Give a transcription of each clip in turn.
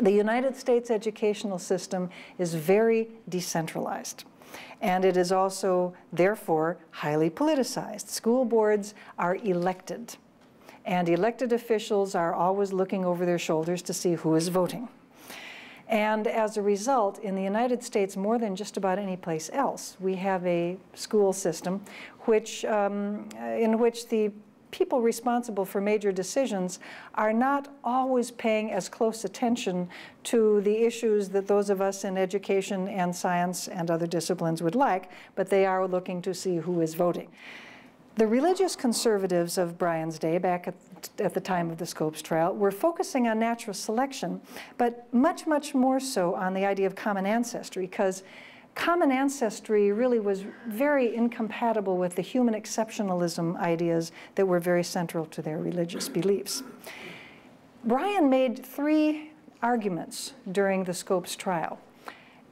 The United States educational system is very decentralized. And it is also, therefore, highly politicized. School boards are elected. And elected officials are always looking over their shoulders to see who is voting. And as a result, in the United States, more than just about any place else, we have a school system which, um, in which the people responsible for major decisions are not always paying as close attention to the issues that those of us in education and science and other disciplines would like, but they are looking to see who is voting. The religious conservatives of Bryan's day, back at, at, the time of the Scopes trial, were focusing on natural selection, but much, much more so on the idea of common ancestry, because common ancestry really was very incompatible with the human exceptionalism ideas that were very central to their religious beliefs. Bryan made three arguments during the Scopes trial.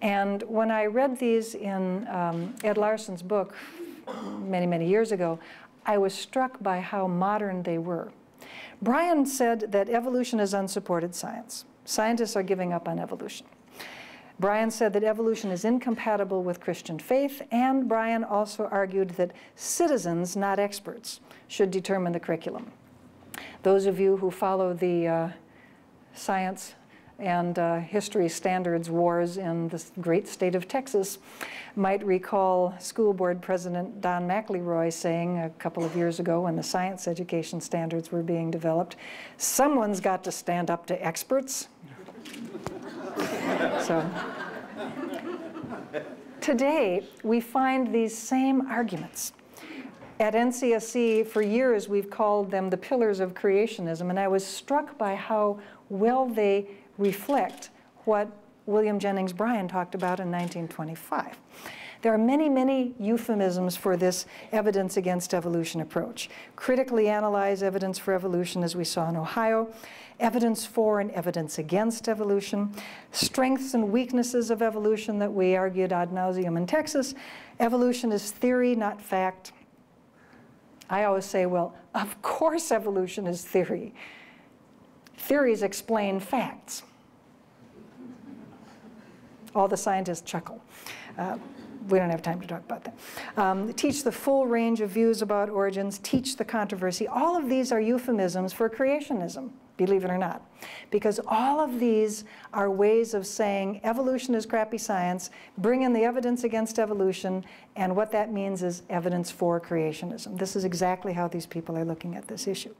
And when I read these in um, Ed Larson's book, many, many years ago, I was struck by how modern they were. Bryan said that evolution is unsupported science. Scientists are giving up on evolution. Bryan said that evolution is incompatible with Christian faith, and Bryan also argued that citizens, not experts, should determine the curriculum. Those of you who follow the uh, science and uh, history standards wars in the great state of Texas might recall school board president Don McLeroy saying a couple of years ago when the science education standards were being developed, someone's got to stand up to experts. so today we find these same arguments. At NCSE, for years, we've called them the pillars of creationism, and I was struck by how well they reflect what William Jennings Bryan talked about in 1925. There are many, many euphemisms for this evidence against evolution approach. Critically analyze evidence for evolution, as we saw in Ohio, evidence for and evidence against evolution, strengths and weaknesses of evolution that we argued ad nauseum in Texas. Evolution is theory, not fact. I always say, well, of course evolution is theory. Theories explain facts. All the scientists chuckle. Uh, we don't have time to talk about that. Um, teach the full range of views about origins, teach the controversy. All of these are euphemisms for creationism, believe it or not. Because all of these are ways of saying evolution is crappy science, bring in the evidence against evolution, and what that means is evidence for creationism. This is exactly how these people are looking at this issue.